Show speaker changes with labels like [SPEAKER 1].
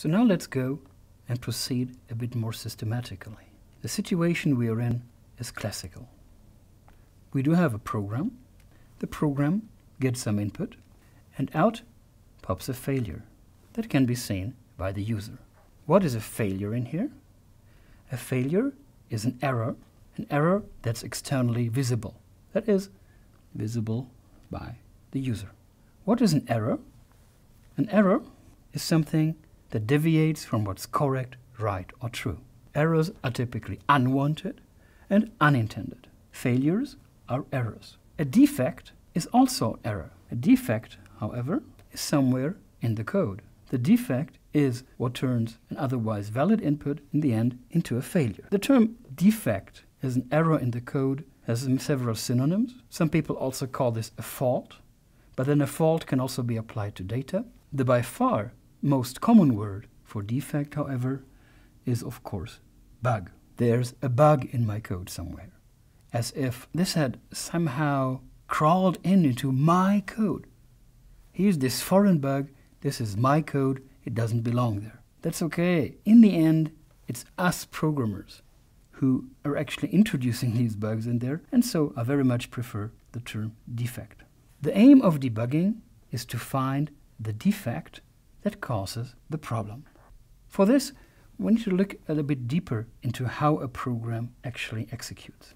[SPEAKER 1] So now let's go and proceed a bit more systematically. The situation we are in is classical. We do have a program. The program gets some input, and out pops a failure that can be seen by the user. What is a failure in here? A failure is an error, an error that's externally visible, that is, visible by the user. What is an error? An error is something that deviates from what's correct, right, or true. Errors are typically unwanted and unintended. Failures are errors. A defect is also error. A defect, however, is somewhere in the code. The defect is what turns an otherwise valid input in the end into a failure. The term defect is an error in the code has several synonyms. Some people also call this a fault, but then a fault can also be applied to data. The by far most common word for defect, however, is of course bug. There's a bug in my code somewhere, as if this had somehow crawled in into my code. Here's this foreign bug, this is my code, it doesn't belong there. That's okay. In the end, it's us programmers who are actually introducing these bugs in there, and so I very much prefer the term defect. The aim of debugging is to find the defect that causes the problem. For this, we need to look a little bit deeper into how a program actually executes.